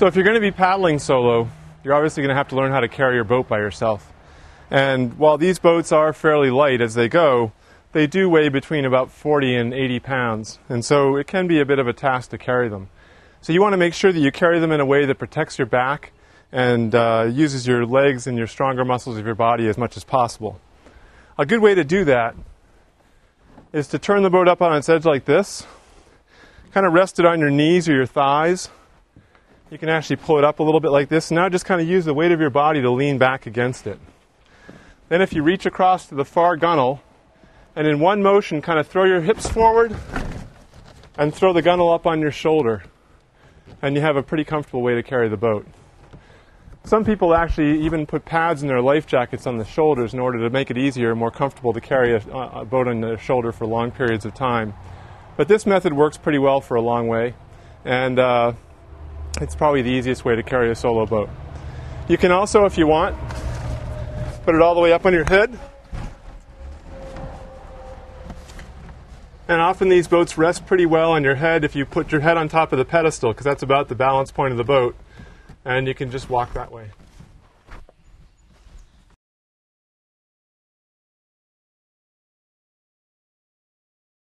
So if you're going to be paddling solo, you're obviously going to have to learn how to carry your boat by yourself. And while these boats are fairly light as they go, they do weigh between about 40 and 80 pounds. And so it can be a bit of a task to carry them. So you want to make sure that you carry them in a way that protects your back and uh, uses your legs and your stronger muscles of your body as much as possible. A good way to do that is to turn the boat up on its edge like this, kind of rest it on your knees or your thighs. You can actually pull it up a little bit like this. Now just kind of use the weight of your body to lean back against it. Then if you reach across to the far gunnel, and in one motion kind of throw your hips forward and throw the gunnel up on your shoulder, and you have a pretty comfortable way to carry the boat. Some people actually even put pads in their life jackets on the shoulders in order to make it easier and more comfortable to carry a, a boat on their shoulder for long periods of time. But this method works pretty well for a long way, and uh, it's probably the easiest way to carry a solo boat. You can also, if you want, put it all the way up on your head. And often these boats rest pretty well on your head if you put your head on top of the pedestal, because that's about the balance point of the boat and you can just walk that way.